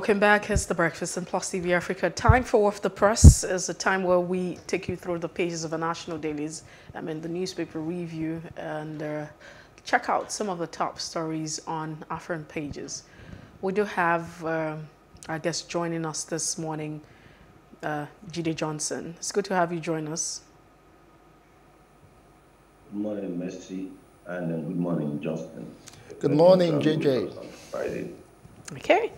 Welcome back. It's the Breakfast and Plus TV Africa. Time for Off the Press is a time where we take you through the pages of the national dailies, I mean the newspaper review, and uh, check out some of the top stories on our front pages. We do have, uh, I guess, joining us this morning, uh, Jide Johnson. It's good to have you join us. Good morning, Mercy, and good morning, Justin. Good morning, JJ. Friday. Okay.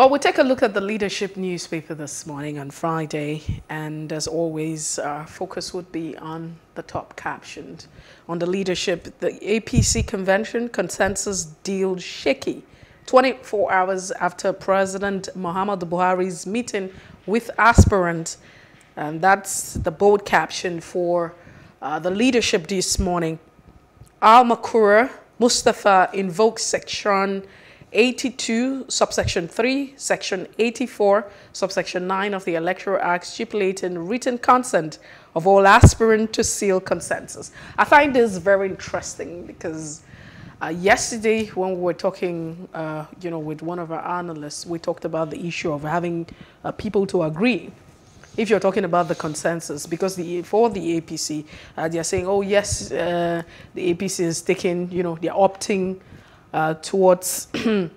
Well, we'll take a look at the leadership newspaper this morning on Friday, and as always, our focus would be on the top captioned. On the leadership, the APC convention consensus deal shaky. 24 hours after President Muhammadu Buhari's meeting with aspirants, and that's the bold caption for uh, the leadership this morning. Al Makura Mustafa invokes section 82, subsection 3, section 84, subsection 9 of the Electoral Act stipulating written consent of all aspirant to seal consensus. I find this very interesting because uh, yesterday when we were talking, uh, you know, with one of our analysts, we talked about the issue of having uh, people to agree if you're talking about the consensus, because the, for the APC, uh, they're saying, oh yes, uh, the APC is taking, you know, they're opting uh, towards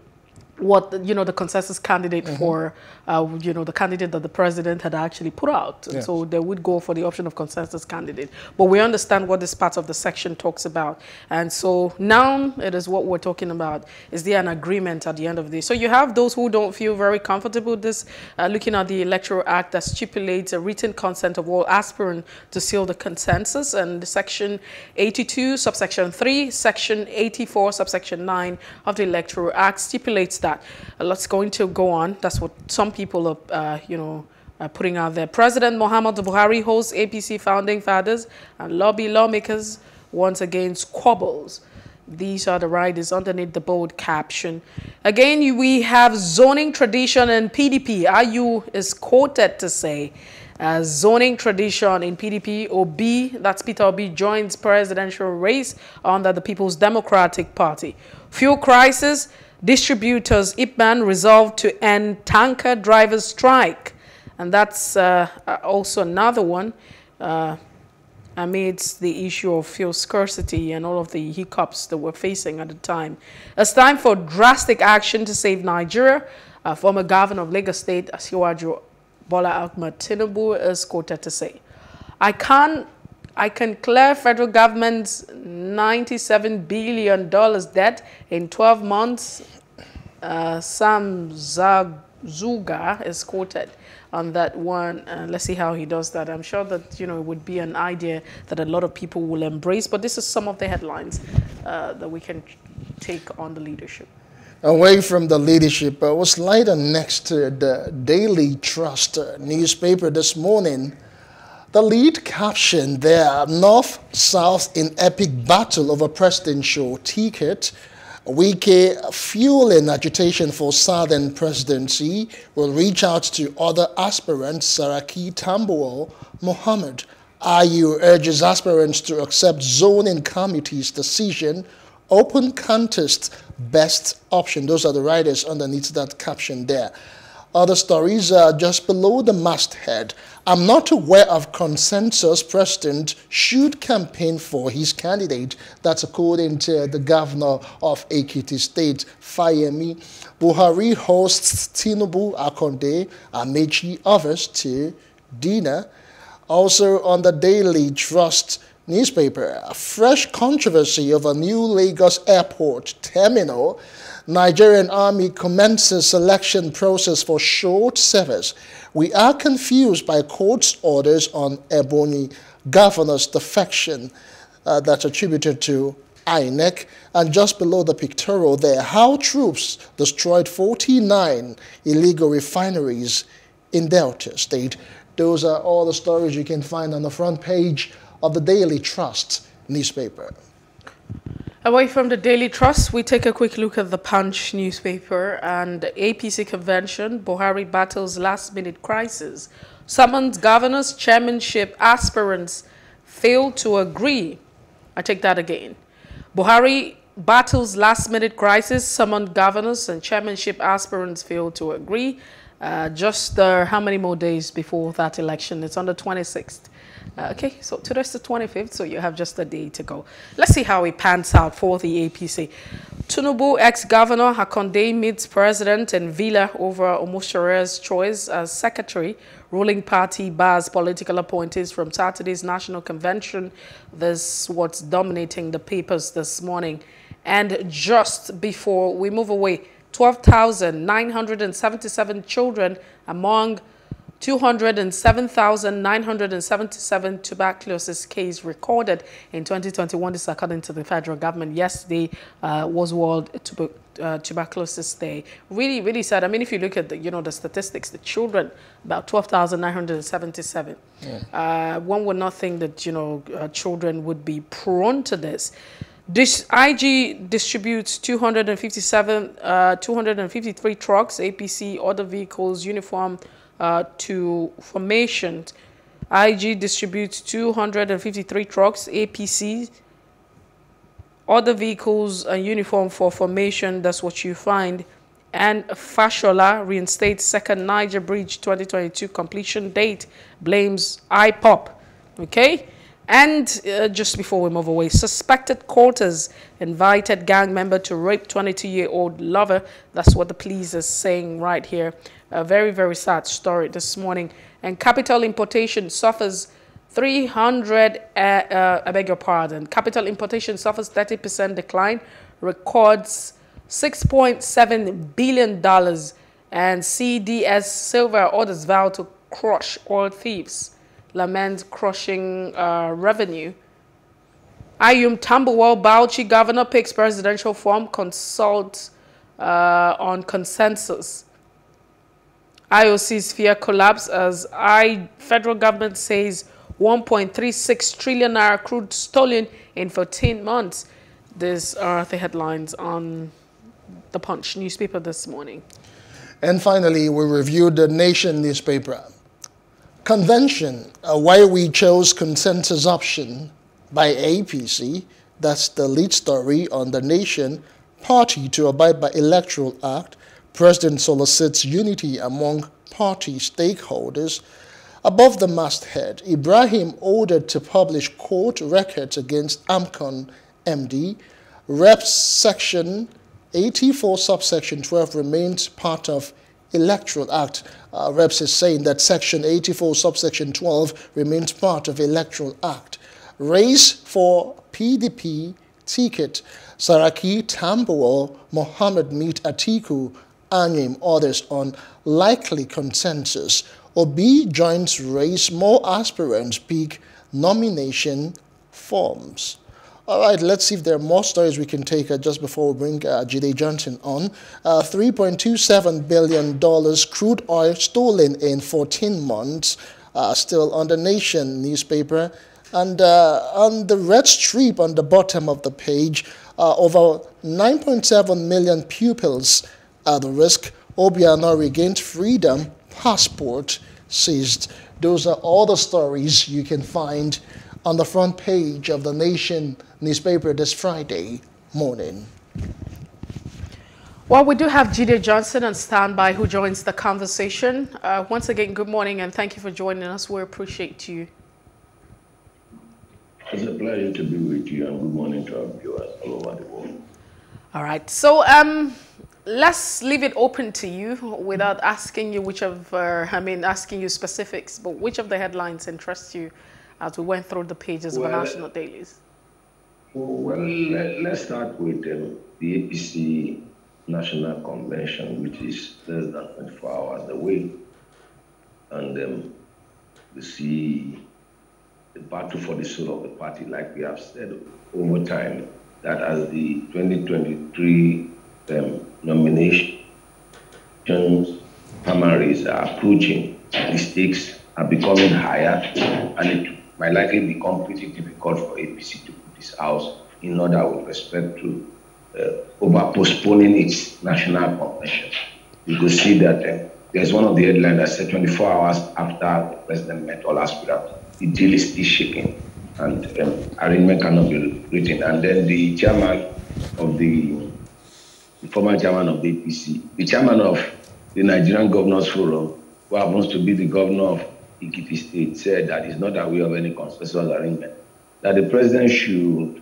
what you know the consensus candidate mm -hmm. for uh, you know the candidate that the president had actually put out yes. so they would go for the option of consensus candidate but we understand what this part of the section talks about and so now it is what we're talking about is there an agreement at the end of this so you have those who don't feel very comfortable with this uh, looking at the electoral act that stipulates a written consent of all aspirants to seal the consensus and section 82 subsection 3 section 84 subsection 9 of the electoral act stipulates that that. A lot's going to go on. That's what some people are, uh, you know, are putting out there. President Muhammad Buhari hosts APC founding fathers and lobby lawmakers once again squabbles. These are the riders underneath the bold caption. Again, we have zoning tradition in PDP. Ayu is quoted to say, uh, zoning tradition in PDP, Obi, that's Peter Obi, joins presidential race under the People's Democratic Party. Fuel crisis, distributors, IPMAN resolved to end tanker drivers' strike. And that's uh, uh, also another one uh, amidst the issue of fuel scarcity and all of the hiccups that we're facing at the time. It's time for drastic action to save Nigeria. Uh, former governor of Lagos State, Asiwaju Bola Ahmed Tinubu, is quoted to say, I can't I can clear federal government's $97 billion debt in 12 months. Uh, Sam Zuga is quoted on that one. Uh, let's see how he does that. I'm sure that, you know, it would be an idea that a lot of people will embrace. But this is some of the headlines uh, that we can take on the leadership. Away from the leadership, uh, was later next to the Daily Trust uh, newspaper this morning. The lead caption there, North-South in epic battle over presidential ticket. Wike fueling agitation for Southern presidency will reach out to other aspirants, Saraki Tambuwal Mohammed. Ayu urges aspirants to accept zoning committee's decision, open contest, best option. Those are the writers underneath that caption there. Other stories are just below the masthead. I'm not aware of consensus president should campaign for his candidate. That's according to the governor of Ekiti State, Fayemi. Buhari hosts Tinubu Akande, Amaechi others to dinner. Also on the Daily Trust newspaper, a fresh controversy of a new Lagos airport terminal Nigerian army commences selection process for short service. We are confused by court's orders on Ebonyi governor's defection uh, that's attributed to INEC. And just below the pictorial there, how troops destroyed 49 illegal refineries in Delta State. Those are all the stories you can find on the front page of the Daily Trust newspaper. Away from the Daily Trust, we take a quick look at the Punch newspaper and APC convention. Buhari battles last minute crisis. Summons governors, chairmanship aspirants fail to agree. I take that again. Buhari battles last minute crisis, summoned governors and chairmanship aspirants failed to agree. Uh, just uh, how many more days before that election? It's on the 26th. Uh, okay, so today's the 25th, so you have just a day to go. Let's see how it pans out for the APC. Tinubu, ex-governor Akande meets president and Villa over Omisore's choice as secretary. Ruling party bars political appointees from Saturday's national convention. This what's dominating the papers this morning. And just before we move away, 12,977 children among 207,977 tuberculosis cases recorded in 2021. This is according to the federal government. Yesterday uh, was World Tuber uh, Tuberculosis Day. Really, really sad. I mean, if you look at the, you know, the statistics, the children, about 12,977. Yeah. Uh, one would not think that, you know, uh, children would be prone to this. This IG distributes 257, uh, 253 trucks, APC, other vehicles, uniform, uh, to formations. IG distributes 253 trucks, APC, other vehicles and uniform for formation. That's what you find. And Fashola reinstates second Niger Bridge 2022 completion date, blames IPOB. Okay? And uh, just before we move away, suspected quarters invited gang member to rape 22-year-old lover. That's what the police is saying right here. A very, very sad story this morning. And capital importation suffers 300, uh, uh, I beg your pardon, capital importation suffers 30% decline, records $6.7 billion, and CDS Silver orders vow to crush oil thieves lament crushing uh, revenue. Anyim Tambuwal Bauchi governor picks presidential form, consult uh, on consensus. IOC's fear collapse as I federal government says 1.36 trillion naira crude stolen in 14 months. These are the headlines on the Punch newspaper this morning. And finally, we reviewed the Nation newspaper convention, uh, why we chose consensus option by APC, that's the lead story on the nation, party to abide by electoral act, president solicits unity among party stakeholders. Above the masthead, Ibrahim ordered to publish court records against AMCON MD. Reps section 84 subsection 12 remains part of Electoral Act. Uh, Reps is saying that Section 84, subsection 12 remains part of Electoral Act. Race for PDP ticket. Saraki, Tambuwal, Mohammed meet Atiku, Anyim, others on likely consensus. Obi joins race, more aspirants pick nomination forms. All right, let's see if there are more stories we can take uh, just before we bring uh, Johnson on. Uh, $3.27 billion crude oil stolen in 14 months, uh, still on the Nation newspaper. And uh, on the red strip on the bottom of the page, uh, over 9.7 million pupils at risk. Obiano regained freedom, passport seized. Those are all the stories you can find on the front page of the Nation newspaper this Friday morning. Well, we do have Jide Johnson on standby who joins the conversation. Uh, once again, good morning and thank you for joining us. We appreciate you. It's a pleasure to be with you and good morning to our viewers all over the world. All right. So um, let's leave it open to you without asking you which of, uh, I mean, asking you specifics, but which of the headlines interest you as we went through the pages well, of the national dailies? Well, let, us start with um, the APC National Convention, which is less than 24 hours away. And um, we see the battle for the soul of the party, like we have said over time, that as the 2023 um, nominations primaries are approaching, the stakes are becoming higher, and it might likely become pretty difficult for APC to put this house in order with respect to uh, over postponing its national convention. You could see that uh, there's one of the headlines that said 24 hours after the president met all aspirants, the deal is still shaking and um, arrangement cannot be written. And then the chairman of the, the former chairman of the APC, the chairman of the Nigerian Governors Forum, who happens to be the governor of Ekiti State, said that he's not aware of any consensus arrangement. That the president should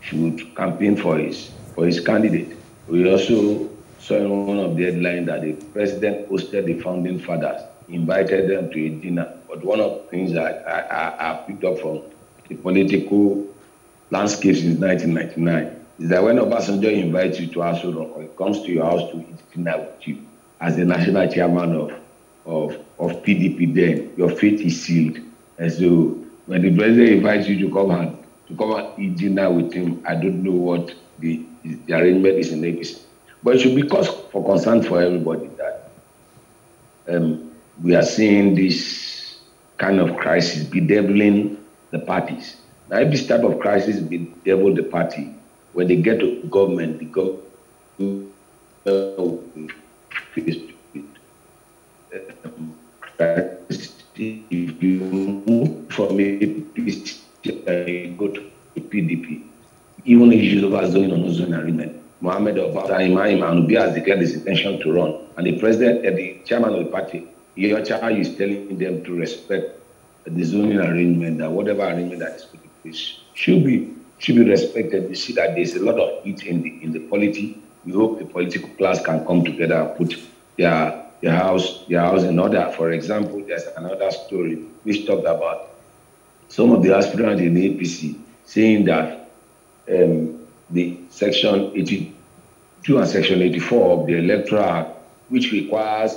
should campaign for his for his candidate. We also saw in one of the headlines that the president hosted the founding fathers, invited them to a dinner. But one of the things that I, I, I picked up from the political landscape since 1999 is that when Obasanjo invites you to Aso Rock or he comes to your house to eat dinner with you as the national chairman of, of, of PDP then, your fate is sealed. And so when the president invites you to come and to come and eat dinner with him, I don't know what the, the arrangement is in APC. But it should be cause for concern for everybody that um, we are seeing this kind of crisis bedeviling the parties. Now, if this type of crisis bedevil the party, when they get to government, the government will face if you move from APC, uh, go to PDP, even issues over zoning or no zoning agreement, Mohammed Obasa Imam Anubi has declared his intention to run, and the president and the chairman of the party, Yocha, is telling them to respect the zoning arrangement, that whatever arrangement that is put in place should be should be respected. You see that there's a lot of heat in the in the polity. We hope the political class can come together and put their their house your house in order. For example, there's another story which talked about some of the aspirants in the APC saying that um, the section 82 and section 84 of the electoral act, which requires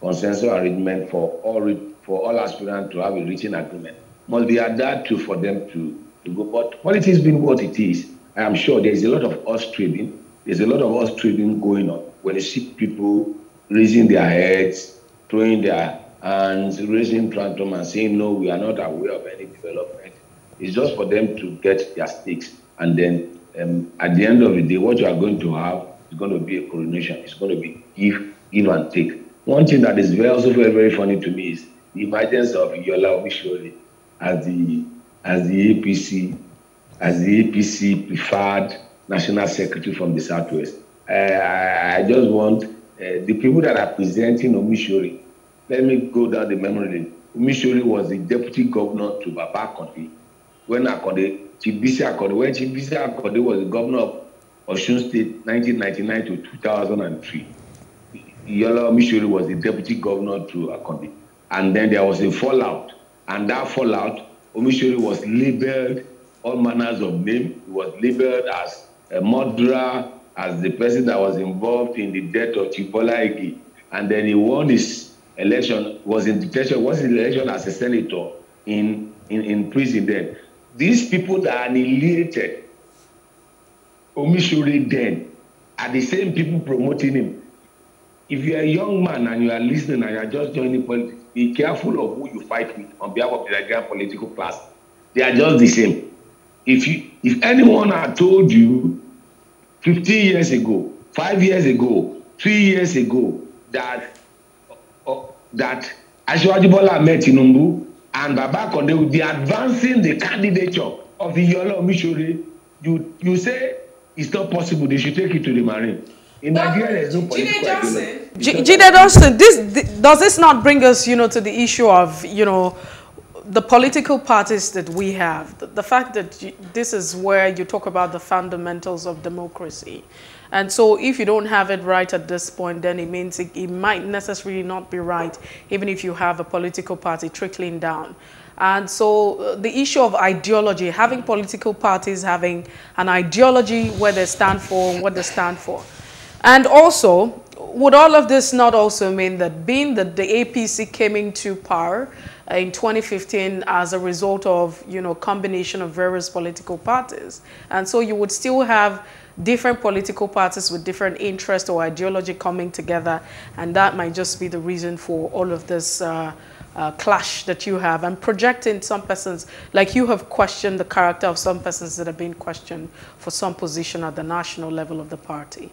consensus arrangement for all for all aspirants to have a written agreement, must be adhered to for them to, to go. But politics being what it is, I am sure there is a lot of us trading. There's a lot of us trading going on when you see people raising their heads, throwing their hands, raising tantrum and saying, no, we are not aware of any development. It's just for them to get their stakes. And then um, at the end of the day, what you are going to have is going to be a coronation. It's going to be give, give and take. One thing that is very, also very, very funny to me is the emergence of Yola Omisore as the as the APC as the APC preferred national secretary from the southwest. Uh, I, I just want uh, the people that are presenting Omisore. Let me go down the memory lane. Omisore was the deputy governor to Baba Akande when Akande, Chibisi Akande, when Chibisi Akande was the governor of Osun State, 1999 to 2003. Yola Omisore was the deputy governor to Akande and then there was a fallout and that fallout omisore was labelled all manners of name he was labelled as a murderer as the person that was involved in the death of chibola Ige and then he won his election was in detention was in election as a senator in in in prison then these people that are annihilated omisore then are the same people promoting him if you are a young man and you are listening and you are just joining politics be careful of who you fight with on behalf of the Nigerian political class. They are just the same. If you, if anyone had told you 15 years ago, five years ago, three years ago, that uh, that Asiwaju Bola Ahmed Tinubu and Baba Konde would be advancing the candidature of Iyolo Omishore, you you say it's not possible. They should take it to the Marine. In Nigeria, there's no political. Jide Dawson, this, does this not bring us, you know, to the issue of, you know, the political parties that we have, the, the fact that you, this is where you talk about the fundamentals of democracy. And so if you don't have it right at this point, then it means it, it might necessarily not be right, even if you have a political party trickling down. And so uh, the issue of ideology, having political parties having an ideology where they stand for what they stand for. And also, would all of this not also mean that being that the APC came into power uh, in 2015 as a result of, you know, combination of various political parties, and so you would still have different political parties with different interests or ideology coming together, and that might just be the reason for all of this uh, uh, clash that you have and projecting some persons, like you have questioned the character of some persons that have been questioned for some position at the national level of the party.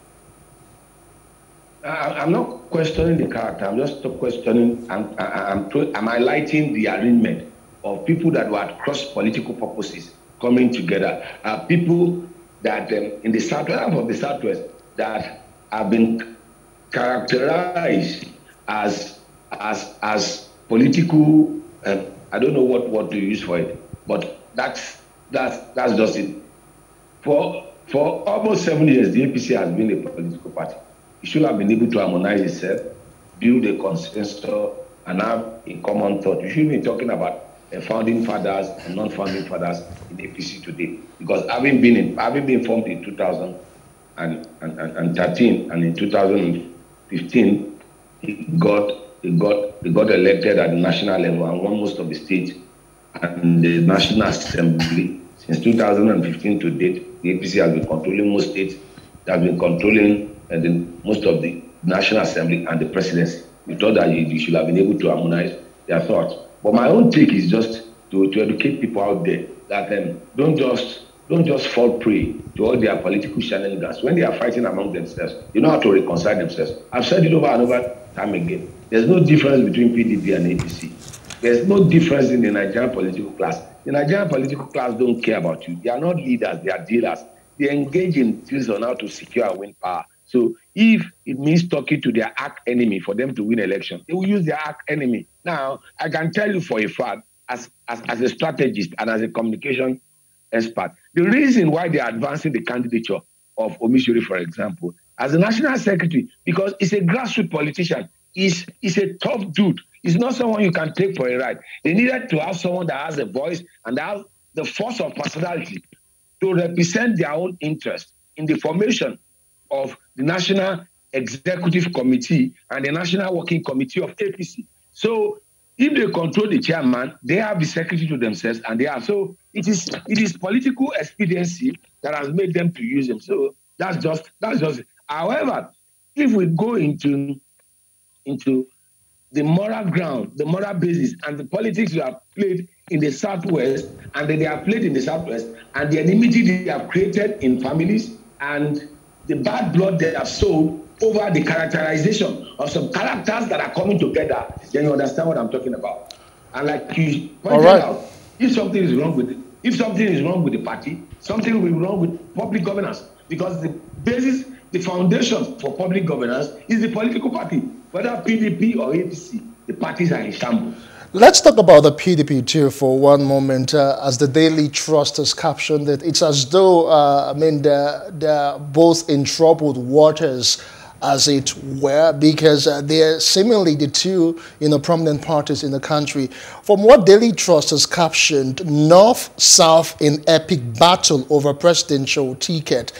I'm not questioning the character. I'm just questioning. I'm, I'm, I'm highlighting the arrangement of people that were cross political purposes coming together. Uh, people that um, in the southwest of the southwest that have been characterized as as as political. Um, I don't know what what to use for it, but that's that's that's just it. For for almost seven years, the APC has been a political party. Should have been able to harmonize itself, build a consensus, and have a common thought. We shouldn't be talking about founding fathers and non-founding fathers in APC today, because having been in, having been formed in 2013 and in 2015, it got it got it got elected at the national level and won most of the states and the National Assembly. Since 2015 to date, the APC has been controlling most states, has been controlling uh, the, most of the National Assembly and the presidency. We thought that you, you should have been able to harmonize their thoughts. But my own take is just to, to educate people out there that um, don't just don't just fall prey to all their political shenanigans. When they are fighting among themselves, they know how to reconcile themselves. I've said it over and over time again. There's no difference between PDP and APC. There's no difference in the Nigerian political class. The Nigerian political class don't care about you. They are not leaders, they are dealers. They engage in deals on how to secure and win power. So if it means talking to their arch enemy for them to win election, they will use their arch enemy. Now, I can tell you for a fact, as, as, as a strategist and as a communication expert, the reason why they are advancing the candidature of Omisore, for example, as a national secretary, because he's a grassroots politician. He's, he's a tough dude. He's not someone you can take for a ride. They needed to have someone that has a voice and has the force of personality to represent their own interest in the formation of the National Executive Committee and the National Working Committee of APC. So if they control the chairman, they have the secretary to themselves, and they are So it is it is political expediency that has made them to use them. So that's just that's just. However, if we go into into the moral ground, the moral basis, and the politics we have played in the southwest, and they have played in the southwest, and the enmity they have created in families, and the bad blood they have sold over the characterization of some characters that are coming together, then you understand what I'm talking about. And like you pointed right. out, if something is wrong with it, if something is wrong with the party, something will be wrong with public governance. Because the basis, the foundation for public governance is the political party, whether PDP or APC, the parties are in shambles. Let's talk about the PDP too for one moment. Uh, as the Daily Trust has captioned it, it's as though, uh, I mean, they're, they're both in troubled waters as it were, because uh, they're seemingly the two you know, prominent parties in the country. From what Daily Trust has captioned, North-South in epic battle over presidential ticket.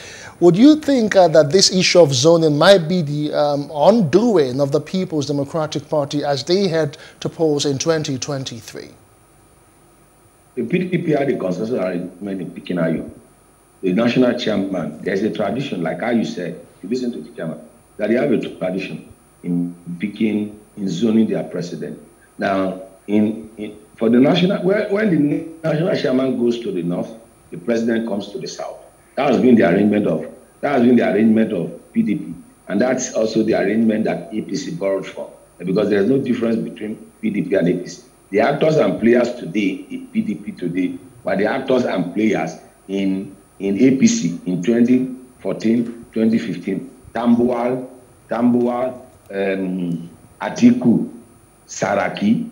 Would you think uh, that this issue of zoning might be the um, undoing of the People's Democratic Party as they head to polls in 2023? The PDP had a consensus arrangement in Pikinayo. The national chairman, there's a tradition, like how you said, you listen to the chairman, that they have a tradition in picking, in zoning their president. Now, in, in for the national, when the national chairman goes to the north, the president comes to the south. That has been the arrangement of that has been the arrangement of PDP, and that's also the arrangement that APC borrowed from, because there's no difference between PDP and APC. The actors and players today PDP today were the actors and players in in APC in 2014, 2015. Tambuwal, Tambuwal, um, Atiku, Saraki,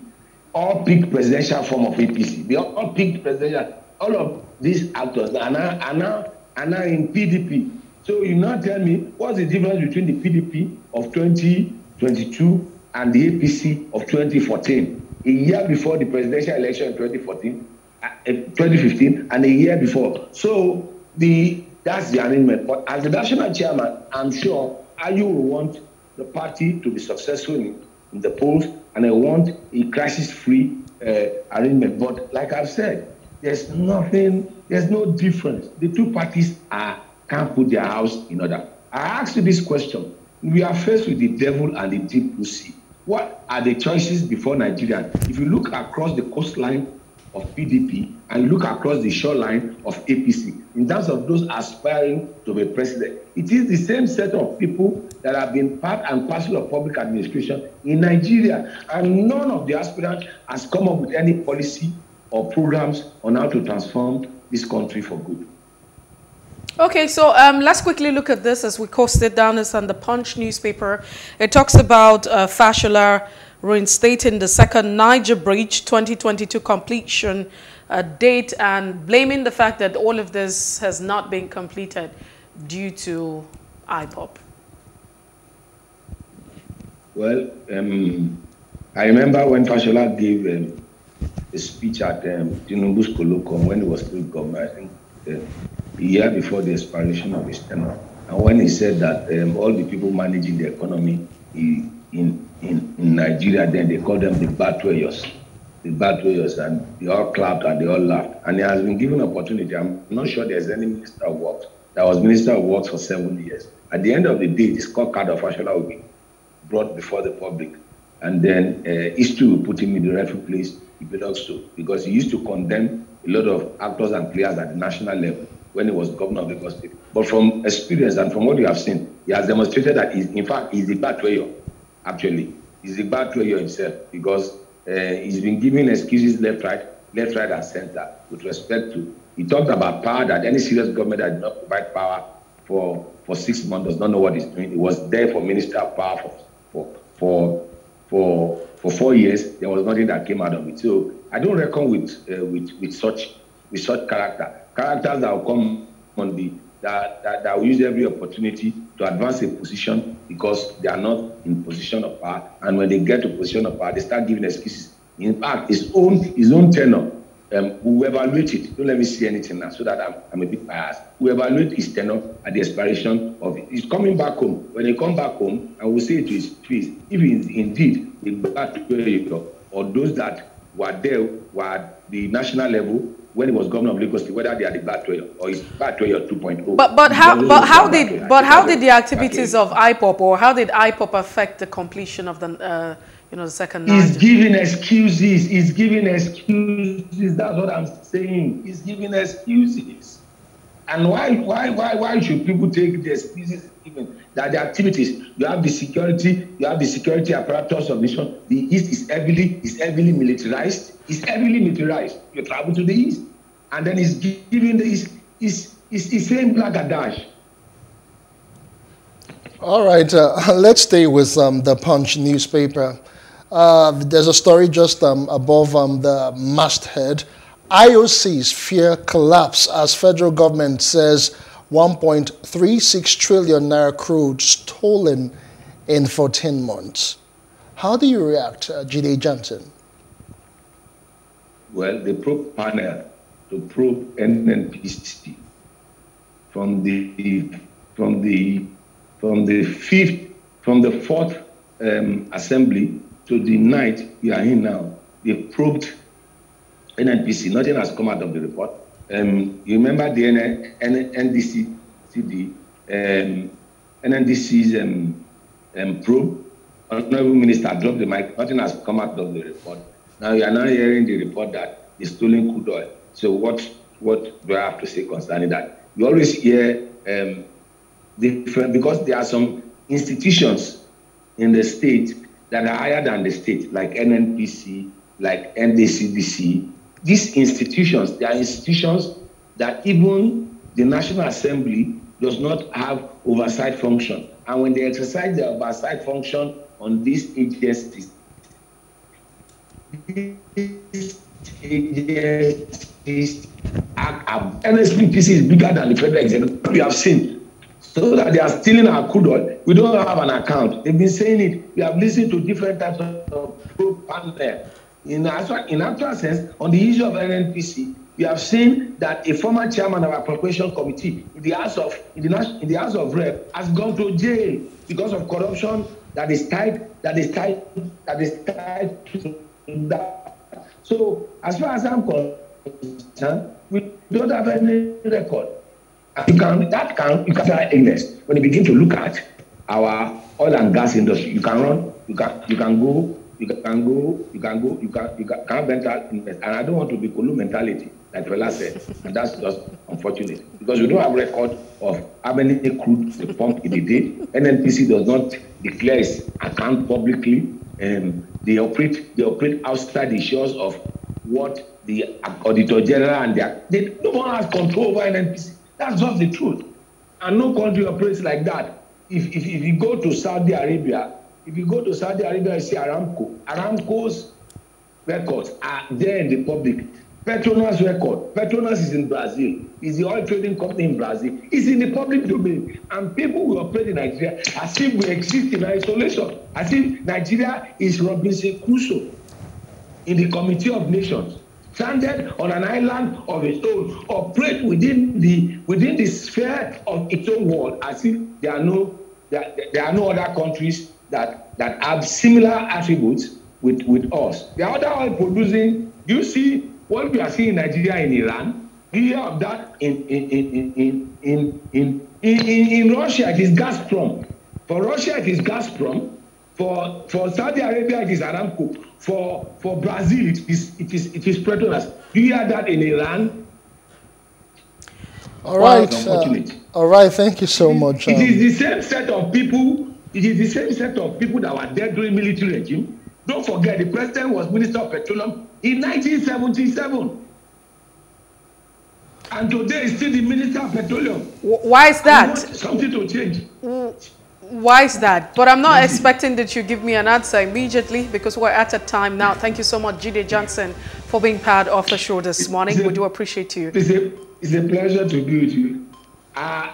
all picked presidential form of APC. They all picked presidential. All of these actors are now, are now, are now in PDP. So you now tell me what's the difference between the PDP of 2022 and the APC of 2014? A year before the presidential election in 2014, uh, 2015, and a year before. So the that's the arrangement. But as the national chairman, I'm sure you will want the party to be successful in, in the polls, and I want a crisis-free uh, arrangement. But like I've said, there's nothing, there's no difference. The two parties are can't put their house in order. I ask you this question. We are faced with the devil and the deep sea. What are the choices before Nigeria? If you look across the coastline of PDP and look across the shoreline of APC, in terms of those aspiring to be president, it is the same set of people that have been part and parcel of public administration in Nigeria. And none of the aspirants has come up with any policy or programs on how to transform this country for good. Okay, so um, let's quickly look at this as we coast it down. It's on the Punch newspaper. It talks about uh, Fashola reinstating the second Niger Bridge 2022 completion uh, date and blaming the fact that all of this has not been completed due to IPOB. Well, um, I remember when Fashola gave um, a speech at um, Tinubu's colloquium when he was still governor, I think uh, a year before the expiration of his tenure. And when he said that um, all the people managing the economy in, in, in Nigeria, then they called them the Batwayers. The Batwayers, and they all clapped and they all laughed. And he has been given opportunity. I'm not sure there's any minister of works that was minister of works for seven years. At the end of the day, the scorecard of Fashola will be brought before the public. And then uh, history will put him in the rightful place belongs to because he used to condemn a lot of actors and players at the national level when he was governor of Lagos State. But from experience and from what you have seen, he has demonstrated that he's, in fact, he's a bad player, actually. He's a bad player himself because uh, he's been giving excuses left, right, left, right, and center with respect to. He talked about power that any serious government that did not provide power for, for six months does not know what he's doing. He was there for Minister of Power for, for, for, for for four years, there was nothing that came out of it. So I don't reckon with uh, with with such with such character. Characters that will come on the that, that, that will use every opportunity to advance a position because they are not in position of power. And when they get to position of power, they start giving excuses. In fact, his own his own tenure um, we evaluate it. Don't let me see anything now so that I'm, I'm a bit biased. We evaluate his tenure at the expiration of it. He's coming back home. When he come back home, I will say to his face, if he is indeed a back or those that were there were at the national level when he was governor of Lagos State, whether they are the bad player or his bad player 2.0. But but how but how did but how did the activities of IPOB or how did IPOB affect the completion of the uh, you know, the second He's giving excuses. He's giving excuses. That's what I'm saying. He's giving excuses. And why, why, why, why should people take the excuses given that the activities? You have the security, you have the security apparatus of nation. The east is heavily, is heavily militarized. It's heavily militarized. You travel to the east, and then he's giving the east. He's, he's, he's saying black dash. All right, uh, let's stay with um, the Punch newspaper. Uh, there's a story just um, above um, the masthead. IOCs fear collapse as federal government says 1.36 trillion naira crude stolen in 14 months. How do you react, uh, Jide Johnson? Well, the probe panel to probe NNPC from the from the from the fifth from the fourth um, assembly to the night we are in now, they probed NNPC. Nothing has come out of the report. Um, you remember the N- N- NDC, CD, um, NNDC's um, um, probe? Honorable Minister dropped the mic. Nothing has come out of the report. Now you are now hearing the report that the stolen crude oil. So what what do I have to say concerning that? You always hear um, different because there are some institutions in the state that are higher than the state, like NNPC, like NDCDC. These institutions, they are institutions that even the National Assembly does not have oversight function. And when they exercise their oversight function on these agencies, these agencies NSPPC is bigger than the federal executive. We have seen so that they are stealing our crude oil. We don't have an account. They've been saying it. We have listened to different types of propaganda. In actual, in actual sense, on the issue of NNPC, we have seen that a former chairman of our appropriation committee in the House of in the, in the House of Rep has gone to jail because of corruption that is tied that is tied that is tied to that. So as far as I'm concerned, we don't have any record. You can that can you can illness. When you begin to look at our oil and gas industry, you can run, you can you can go, you can go, you can go, you can you can, mental illness. And I don't want to be Kulu mentality, like Fela said. And that's just unfortunate. Because we don't have record of how many crude they pump in a day. NNPC does not declare its account publicly. Um, they operate they operate outside the shores of what the auditor general and their they no one has control over NNPC. That's just the truth. And no country operates like that. If, if, if you go to Saudi Arabia, if you go to Saudi Arabia, you see Aramco. Aramco's records are there in the public. Petronas record. Petronas is in Brazil. Is the oil trading company in Brazil. It's in the public domain. And people who operate in Nigeria as if we exist in isolation. As if Nigeria is Robinson Crusoe in the Committee of Nations. Stranded on an island of its own, operate within the within the sphere of its own world, as if there are no there, there are no other countries that that have similar attributes with with us. The other oil producing, you see what we are seeing in Nigeria and Iran, you hear of that in in in in in in in, in, in Russia it is Gazprom. For Russia it is Gazprom. For for Saudi Arabia it is Aramco. For for Brazil it is it is it is Petronas. Do you hear that in Iran? All right. Uh, all right. Thank you so it much. Um, it is the same set of people. It is the same set of people that were there during military regime. Don't forget, the president was Minister of Petroleum in 1977. And today is still the Minister of Petroleum. Why is that? Something to change. Why is that? But I'm not expecting that you give me an answer immediately because we're at a time now. Thank you so much, Jide Johnson, for being part of the show this morning. A, we do appreciate you. It's a, it's a pleasure to be with you. Uh,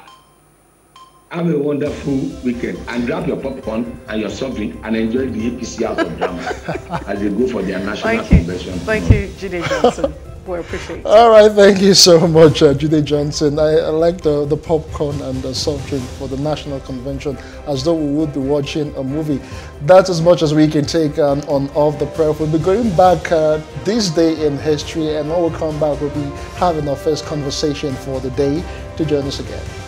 have a wonderful weekend and grab your popcorn and your soft drink and enjoy the APC House of Drama as they go for their national Thank convention. You. Thank you, Jide Johnson. We appreciate it. All right, thank you so much, uh, Jide Johnson. I, I like the, the popcorn and the soft drink for the national convention as though we would be watching a movie. That's as much as we can take um, on Off the Press. We'll be going back uh, this day in history, and when we come back, we'll be having our first conversation for the day. To join us again.